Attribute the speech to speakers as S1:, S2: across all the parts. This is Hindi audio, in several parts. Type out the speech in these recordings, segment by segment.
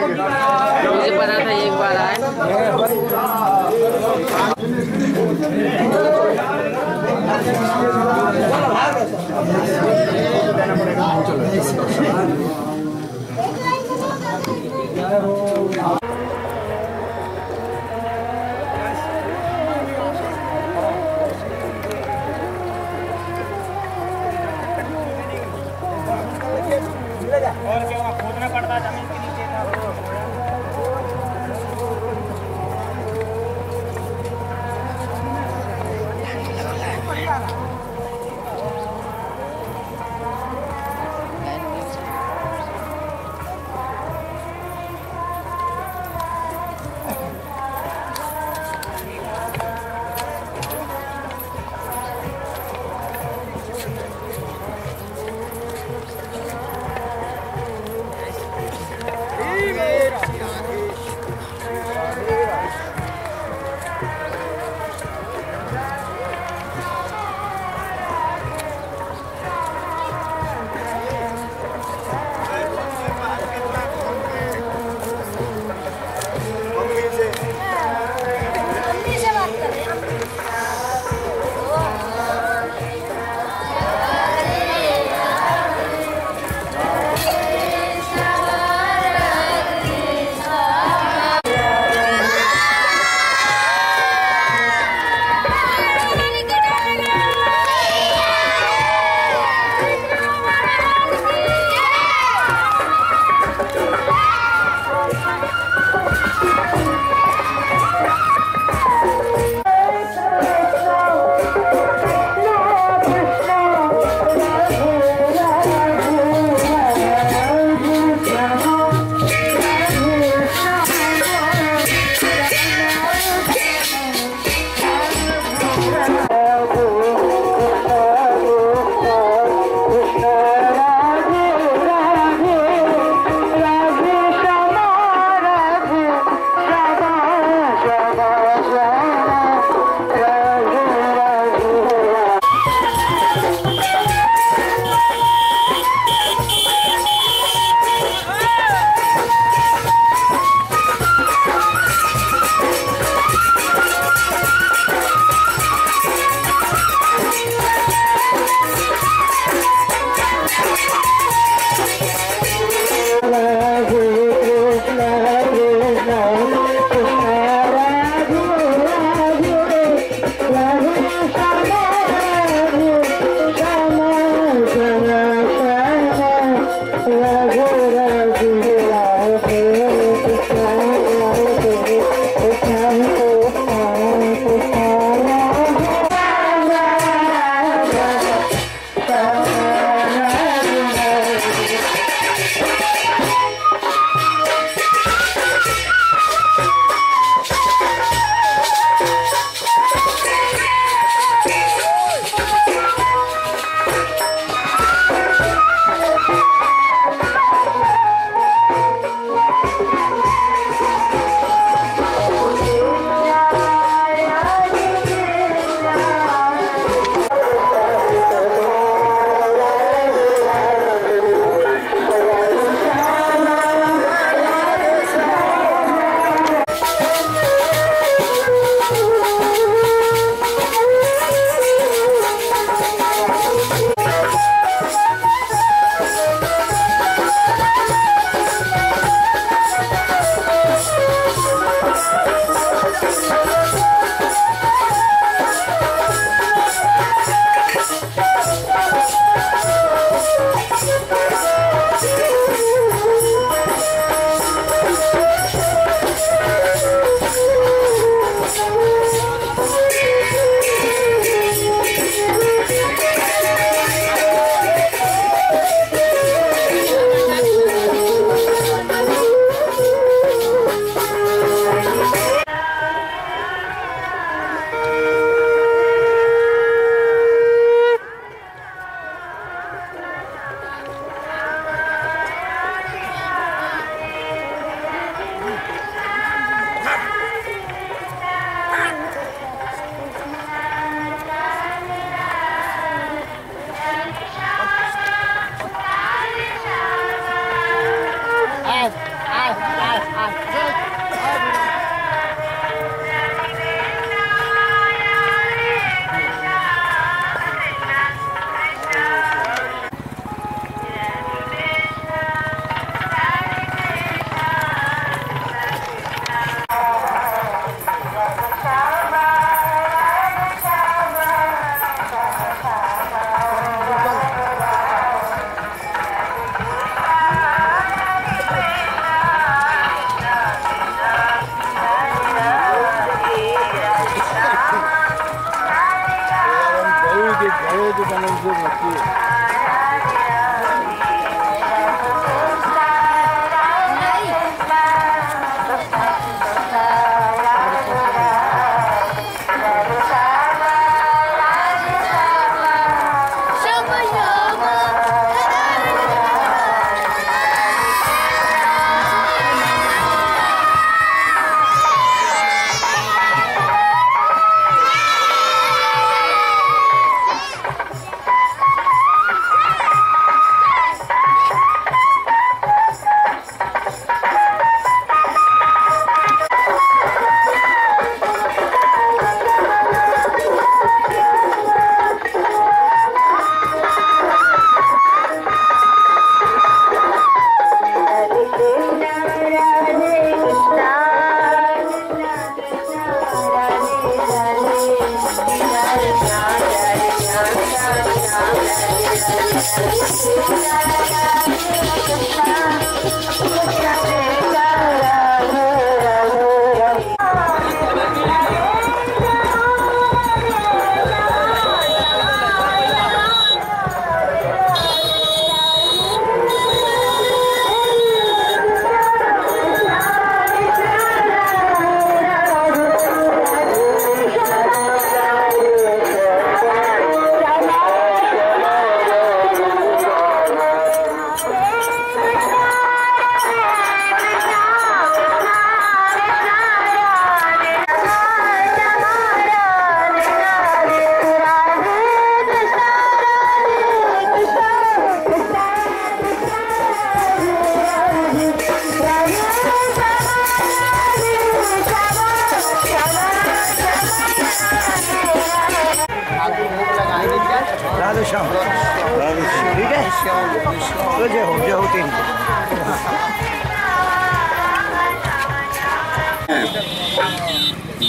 S1: मुझे पता था एक बार आए।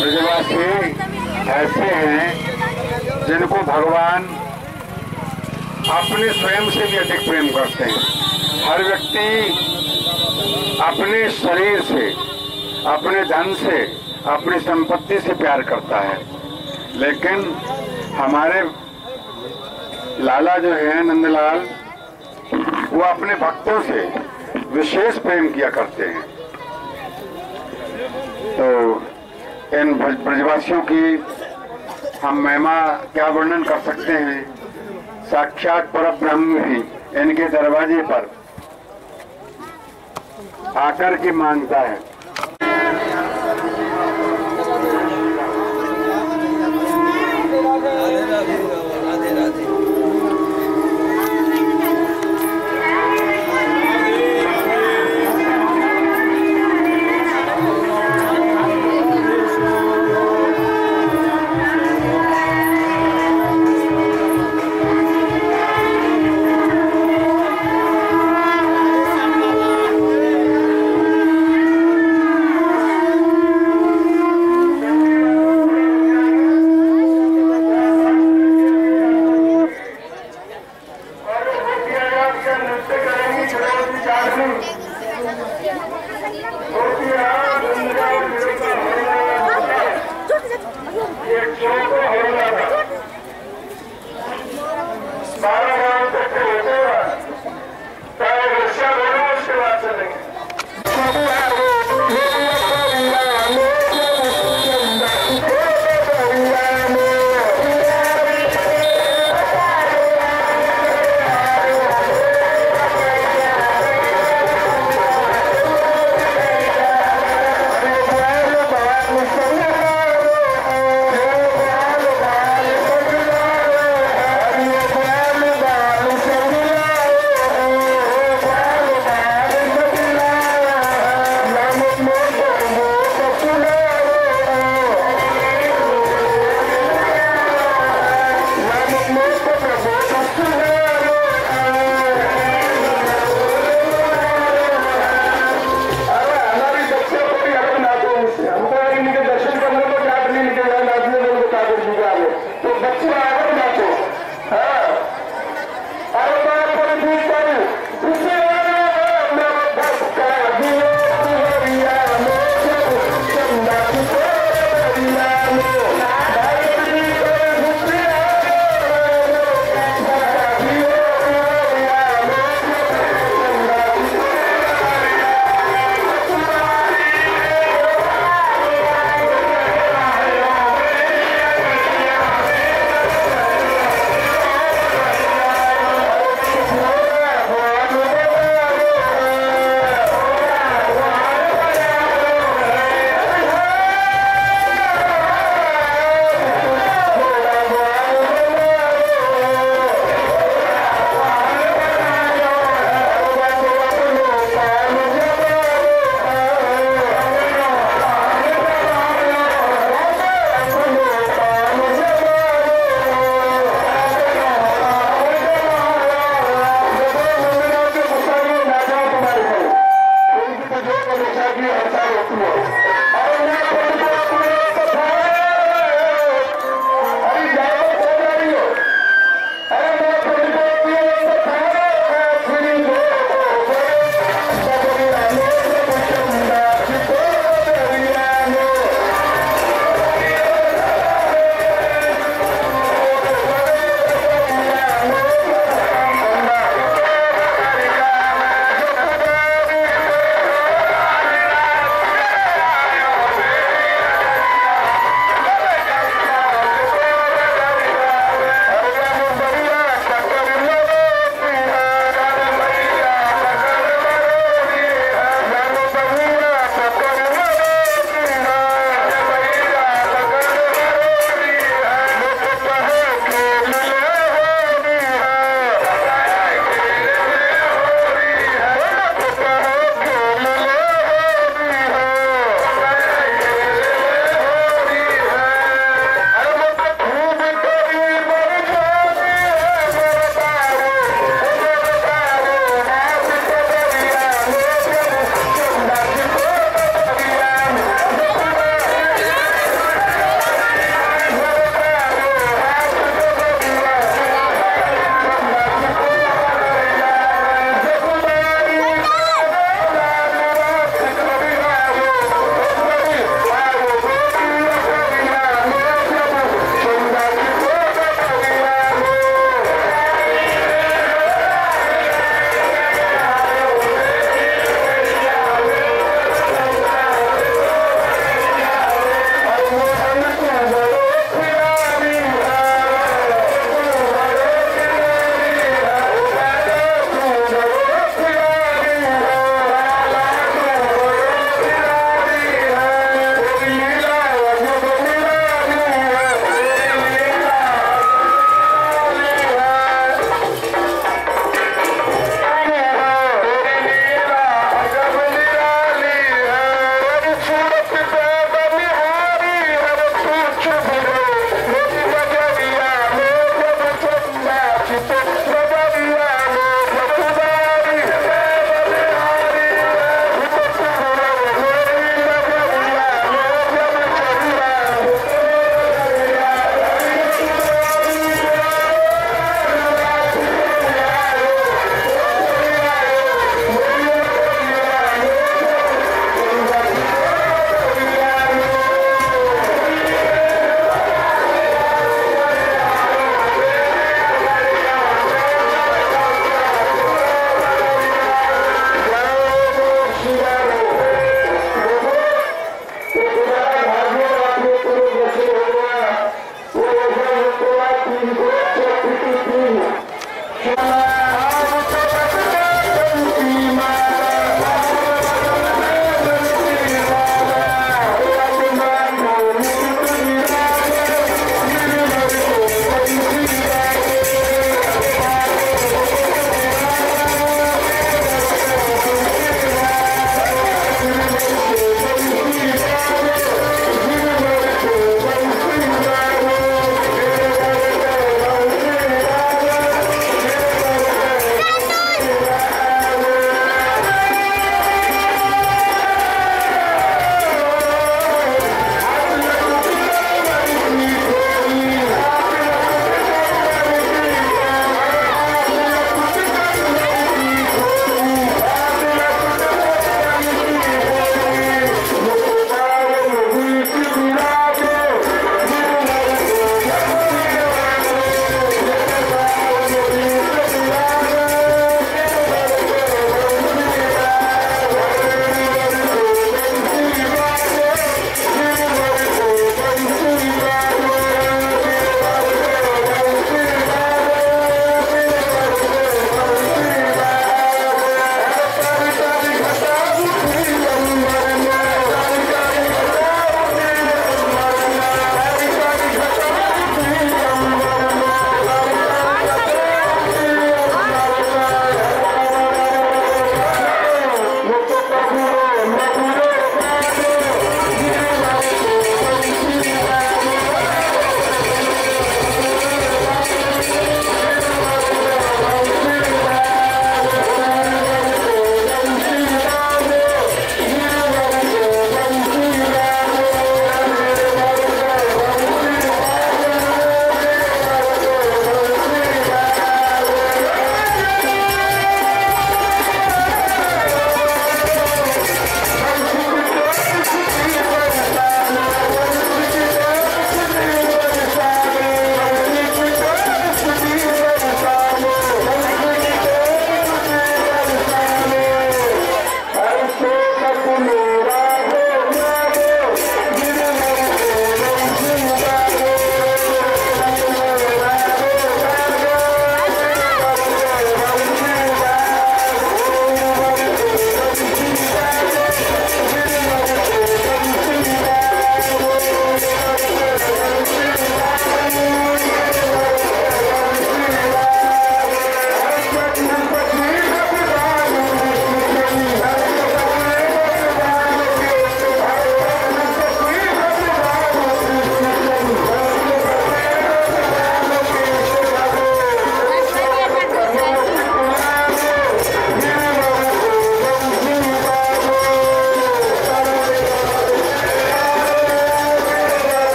S2: ब्रजवासी ऐसे हैं जिनको भगवान अपने स्वयं से भी अधिक प्रेम करते हैं। हर व्यक्ति अपने शरीर से, अपने धन से, अपनी संपत्ति से प्यार करता है। लेकिन हमारे लाला जो है, नंदलाल, वो अपने भक्तों से विशेष प्रेम किया करते हैं। तो इन ब्रज- ब्रजवासियों की हम महिमा क्या वर्णन कर सकते हैं। साक्षात पर ब्रह्म ही इनके दरवाजे पर आकर के मानता है।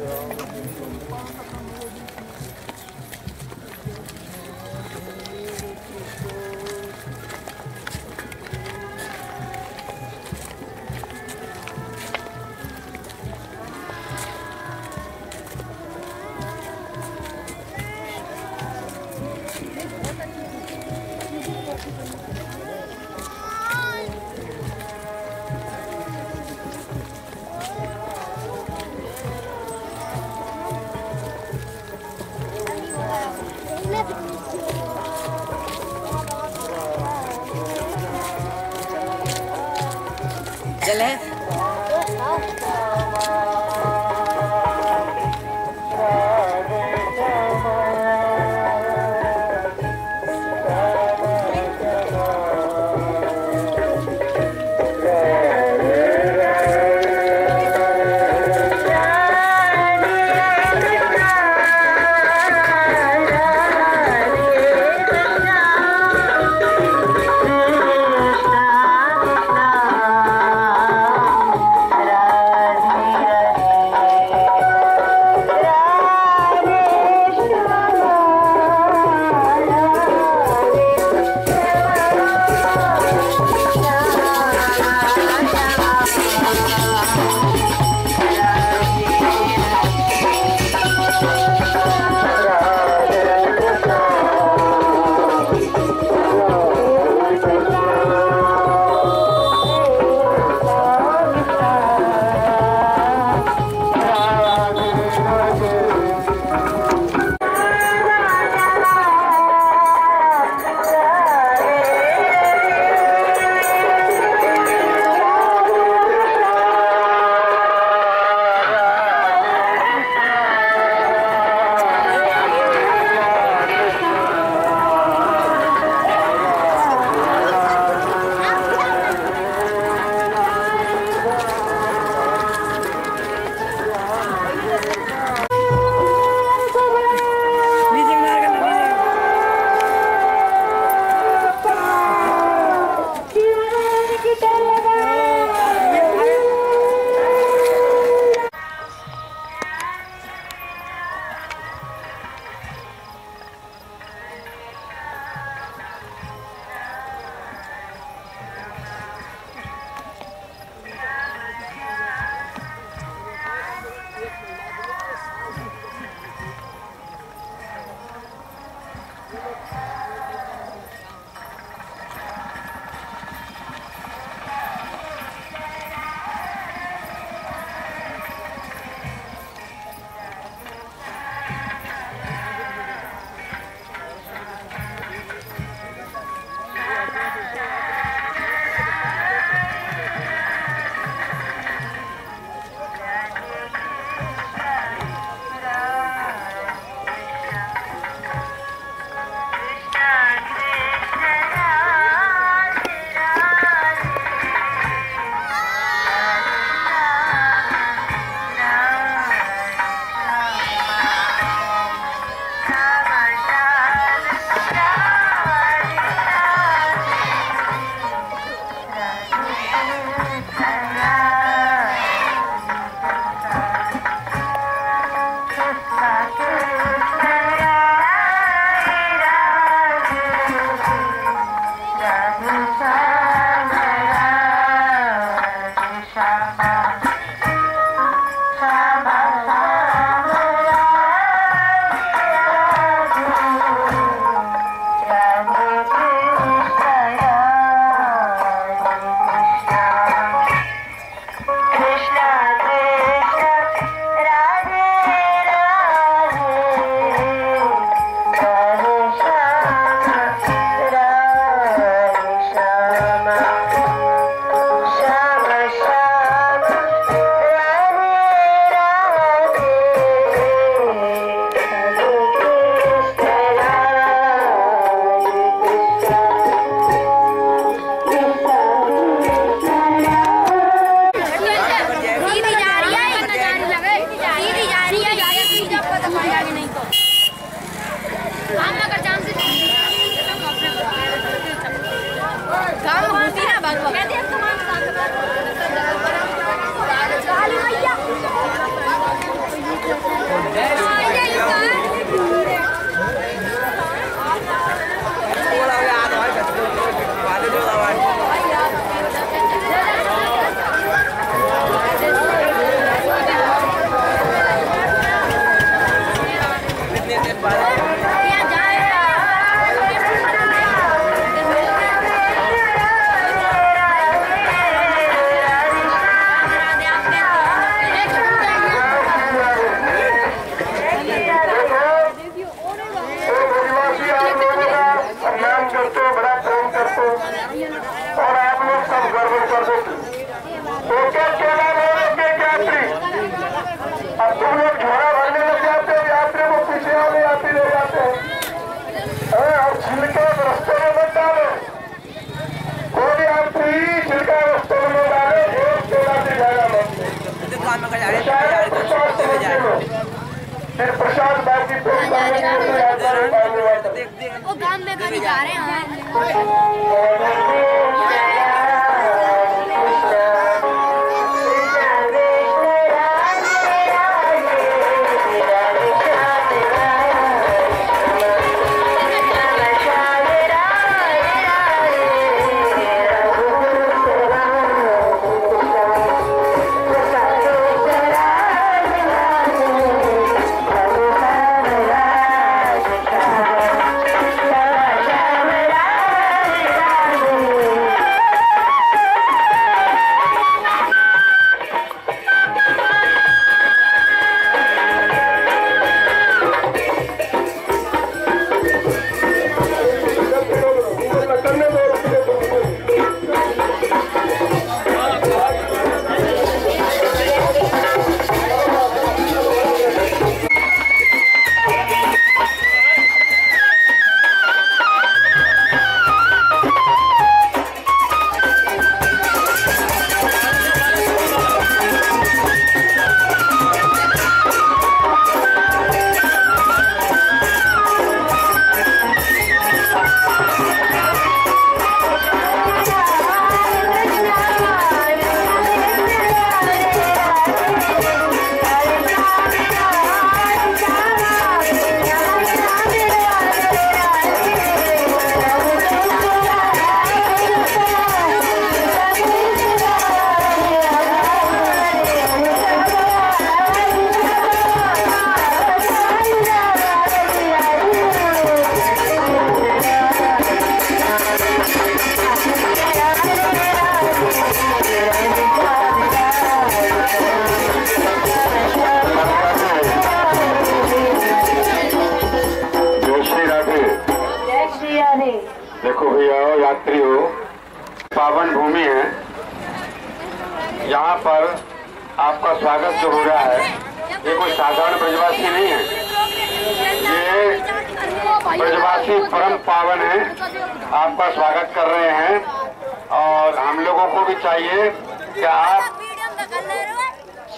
S1: 안녕하세요.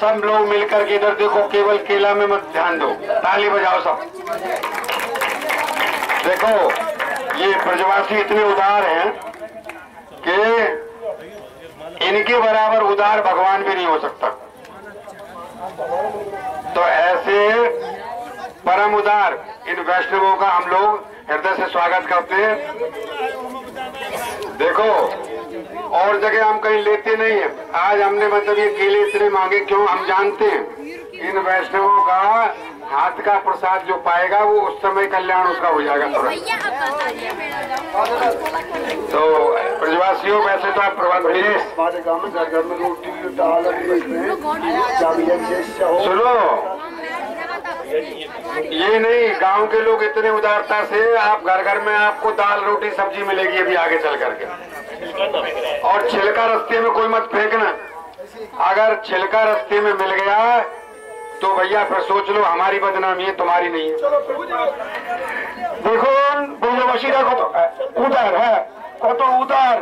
S1: सब
S2: लोग मिलकर के इधर देखो, केवल केला में मत ध्यान दो। ताली बजाओ सब। देखो, ये ब्रजवासी इतने उदार हैं कि इनके बराबर उदार भगवान भी नहीं हो सकता। तो ऐसे परम उदार इन वैष्णवों का हम लोग हृदय से स्वागत करते हैं। देखो और जगह हम कहीं लेते नहीं है। आज हमने मतलब ये केले इतने मांगे क्यों? हम जानते हैं। इन वैष्णवों का हाथ का प्रसाद जो पाएगा वो उस समय कल्याण उसका हो जाएगा तुरंत
S3: दिया
S2: तो ब्रजवासियों वैसे तो आप प्रबंध सुनो। ये नहीं गाँव के लोग इतने उदारता से आप घर घर में आपको दाल रोटी सब्ज़ी मिलेगी अभी आगे चल करके। और छिलका रस्ते में कोई मत फेंकना। अगर छिलका रस्ते में मिल गया तो भैया फिर सोच लो, हमारी बदनामी है, तुम्हारी नहीं है। देखो, बोलो मशीदा को तो उधर है, को तो उधर।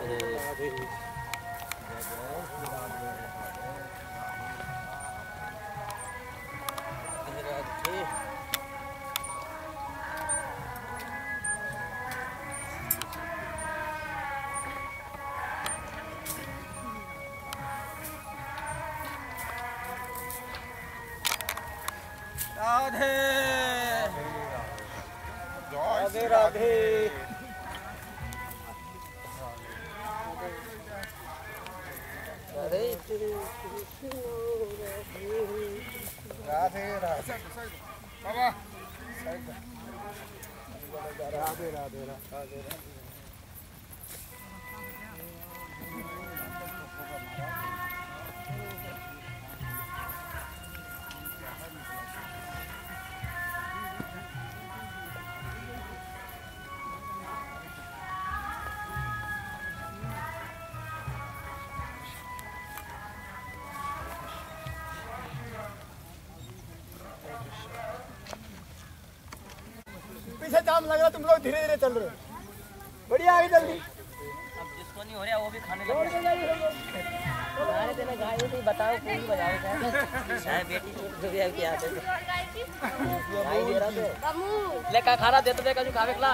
S3: Thank
S1: you. तेज़ी से जाम लग रहा तुम लोग धीरे धीरे चल रहे हो। बढ़िया आगे जल्दी।
S4: नहीं हो रहा वो भी खाने लग बताओ पूरी बताओ बेटी जो भी ले का देते देखा तो जो खावे खिला।